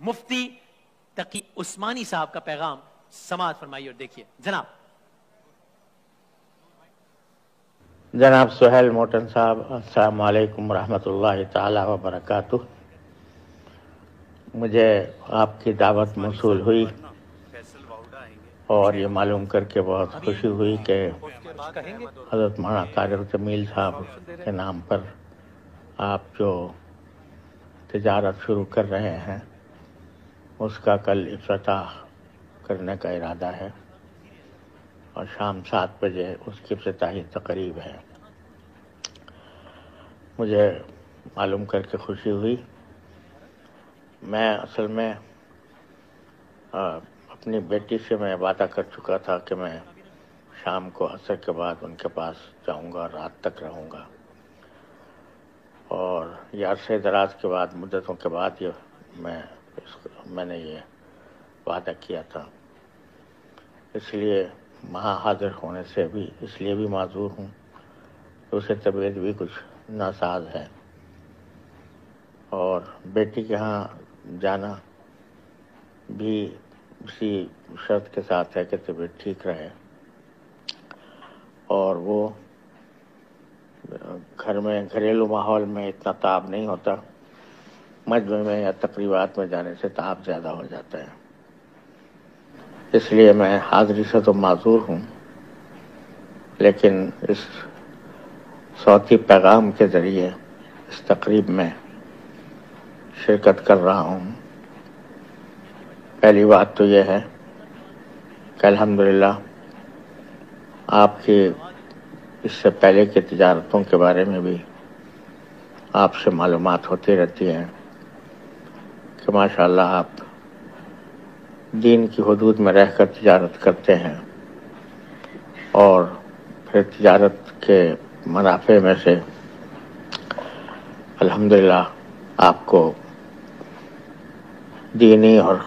मुफ्ती तकी उस्मानी साहब का पैगाम समाज फरमाइए और देखिए। जनाब। जनाब सुहेल मोटन साहब अस्सलाम वालेकुम रहमतुल्लाहि ताला व बरकातुह मुझे आपकी दावत मौसूल हुई और ये मालूम करके बहुत खुशी हुई कि हज़रत मौलाना तारिक जमील साहब के नाम पर आप जो तजारत शुरू कर रहे हैं उसका कल इफ्तः करने का इरादा है और शाम सात बजे उसकी इफ्ताही तकरीब है। मुझे मालूम करके खुशी हुई। मैं असल में आ, अपनी बेटी से मैं वादा कर चुका था कि मैं शाम को असर के बाद उनके पास जाऊँगा रात तक रहूँगा। और ये अरसे दराज के बाद मुद्दतों के बाद ये मैं मैंने ये वादा किया था। इसलिए वहाँ हाजिर होने से भी, इसलिए भी माजूर हूँ उसे तबीयत भी कुछ नासाज है। और बेटी के यहाँ जाना भी उसी शर्त के साथ है कि तबीयत ठीक रहे। और वो घर में, घरेलू माहौल में इतना ताब नहीं होता। मजमे में या तकरीबात में जाने से ताप ज़्यादा हो जाता है। इसलिए मैं हाजिरी से तो माजूर हूँ, लेकिन इस सौती पैगाम के ज़रिए, इस तकरीब में शिरकत कर रहा हूँ। पहली बात तो यह है कि अलहमदिल्ला आपकी इससे पहले की तजारतों के बारे में भी आपसे मालूम होती रहती हैं। कि माशाल्लाह आप दीन की हदूद में रहकर तजारत करते हैं और फिर तजारत के मुनाफे में से अल्हम्दुलिल्लाह आपको दीनी और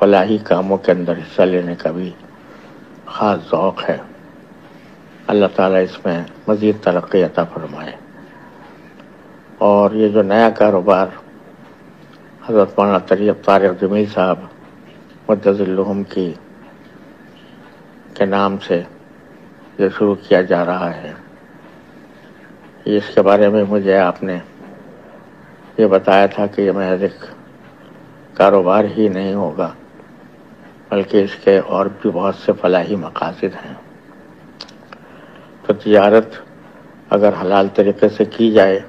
फलाही कामों के अंदर हिस्सा लेने का भी ख़ास ज़ौक़ है। अल्लाह ताला इसमें मज़ीद तरक्की अता फरमाए। और ये जो नया कारोबार हज़रत मौलाना तरीब तारिक जमील साहब मदज़ुल्लुम की, के नाम से ये शुरू किया जा रहा है। इसके बारे में मुझे आपने ये बताया था कि यह महज एक कारोबार ही नहीं होगा, बल्कि इसके और भी बहुत से फलाही मकासद हैं। तो तजारत अगर हलाल तरीके से की जाए,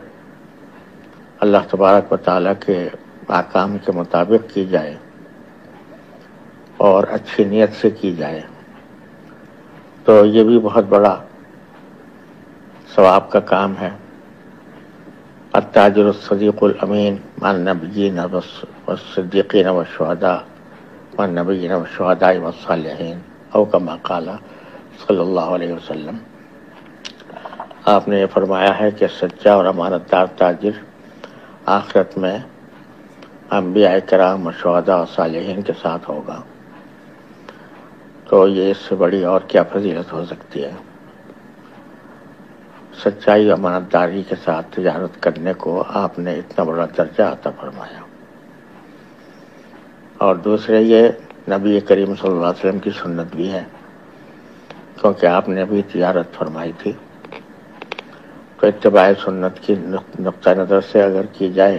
अल्लाह तबारक व ताली के आकाम के मुताबिक की जाए और अच्छी नीयत से की जाए। तो ये भी बहुत बड़ा सवाब का काम है। अताजर सदीक़ुलमीन मान नबीन वसद्दीकीन वशहदा वन नबीन वशहदा वसालहीन अव कमा काला सल्लल्लाहु अलैहि वसल्लम। आपने ये फरमाया है कि सच्चा और अमानतदार ताजिर आखिरत में अम्बिया कराम शहदा सालहीन के साथ होगा। तो ये इससे बड़ी और क्या फजीलत हो सकती है? सच्चाई अमानतदारी के साथ तजारत करने को आपने इतना बड़ा दर्जा आता फरमाया। और दूसरे, ये नबी करीम सल्लल्लाहु अलैहि वसल्लम की सुन्नत भी है, क्योंकि आपने भी तजारत फरमाई थी। तो इतबा सुन्नत की नुक़ नज़र से अगर की जाए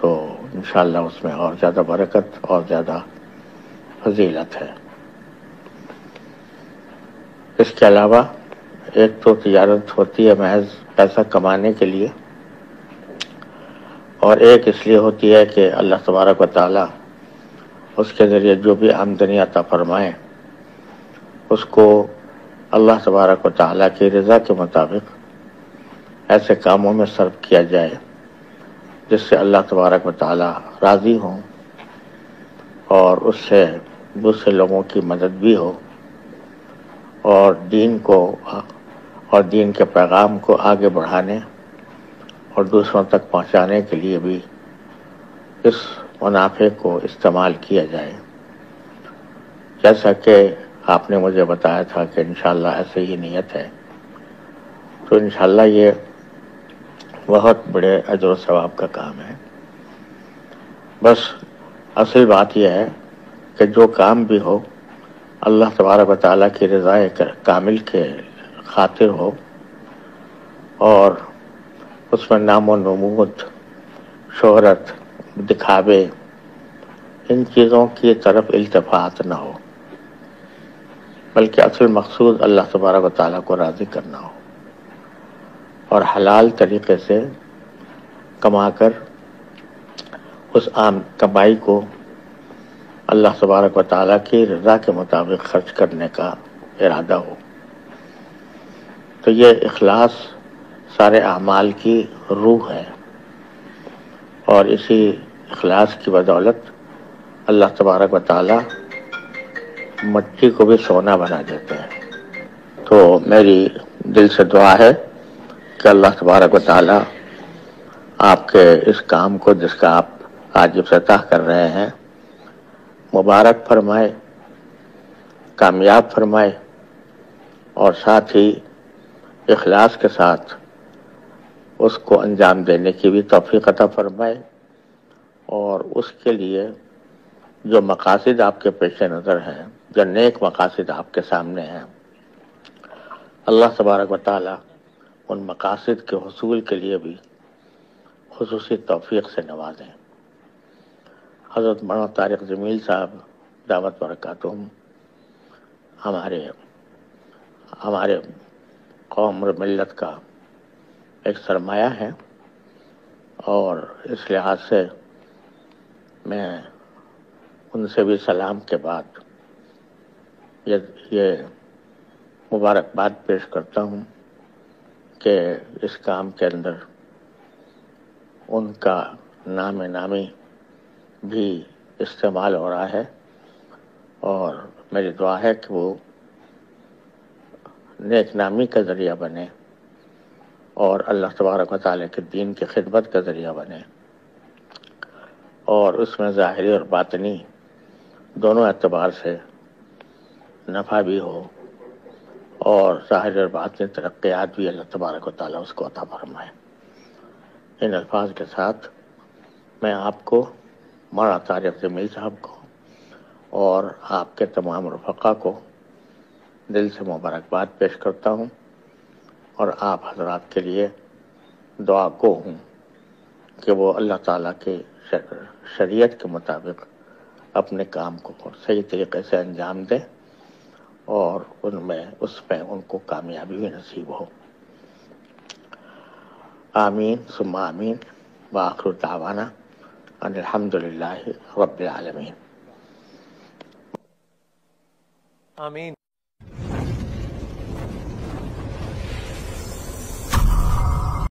तो इन उसमें और ज़्यादा बरकत और ज़्यादा फजीलत है। इसके अलावा एक तो तजारत होती है महज पैसा कमाने के लिए और एक इसलिए होती है कि अल्लाह तबारक व ताली उसके ज़रिए जो भी आमदनी अता फरमाए, उसको अल्लाह तबारक व ताली की रज़ा के मुताबिक ऐसे कामों में सर्व किया जाए। जिससे अल्लाह तबारक वाली राज़ी हों और उससे दूसरे लोगों की मदद भी हो और दीन को, और दीन के पैगाम को आगे बढ़ाने और दूसरों तक पहुँचाने के लिए भी इस मुनाफे को इस्तेमाल किया जाए। जैसा कि आपने मुझे बताया था कि इन ऐसे ही नीयत है। तो इन ये बहुत बड़े अजर सवाब का काम है। बस असल बात यह है कि जो काम भी हो, अल्लाह तबारक ताली की रज़ा कामिल के खातिर हो और उसमें नामो नमूद, शहरत, दिखावे, इन चीज़ों की तरफ़ इल्तफात ना हो, बल्कि असल मकसूद अल्लाह तबारक ताली को राज़ी करना हो। और हलाल तरीके से कमाकर उस आम कमाई को अल्लाह तबारक ताली की रज़ा के मुताबिक खर्च करने का इरादा हो। तो ये अखलास सारे अमाल की रूह है और इसी अखलास की बदौलत अल्लाह तबारक ताली मट्टी को भी सोना बना देते हैं। तो मेरी दिल से दुआ है कि अल्लाह तबारक ताली आपके इस काम को जिसका आप आज इफ्तः कर रहे हैं, मुबारक फरमाए, कामयाब फरमाए और साथ ही इखलास के साथ उसको अंजाम देने की भी तोफ़ी अता फरमाए और उसके लिए जो मकासद आपके पेश नज़र हैं, जो नेक मकासद आपके सामने हैं, अल्लाह तबारक वाली उन मकासद के हसूल के लिए भी खसूस तोफ़ी से नवाजें। हज़रत मौलाना तारक जमील साहब, दावत बरकतुम हमारे हमारे कौम और मिलत का एक सरमाया है और इस लिहाज से मैं उनसे भी सलाम के बाद ये ये मुबारकबाद पेश करता हूँ। कि इस काम के अंदर उनका नाम नामी भी इस्तेमाल हो रहा है और मेरी दुआ है कि वो नेक नामी का ज़रिया बने और अल्लाह तबारक ताली के दीन की खिदमत का ज़रिया बने। और उसमें ज़ाहरी और बातनी दोनों एतबार से नफ़ा भी हो और ज़ाहिर और बातनी तरक्यात भी अल्लाह तबारक ताली उसको अता फरमाए। इन अल्फाज के साथ मैं आपको, मौलाना तारिक जमील साहब को और आपके तमाम रफ़ा को दिल से मुबारकबाद पेश करता हूँ और आप हजरात के लिए दुआ को हूँ कि वो अल्लाह ताला के शरीयत के मुताबिक अपने काम को सही तरीके से अंजाम दें। और उनमें, उसमें उनको कामयाबी भी नसीब हो। आमीन सुमा आमीन बाखर दावाना अनिलहमदिल्ला रबालमीन आमीन।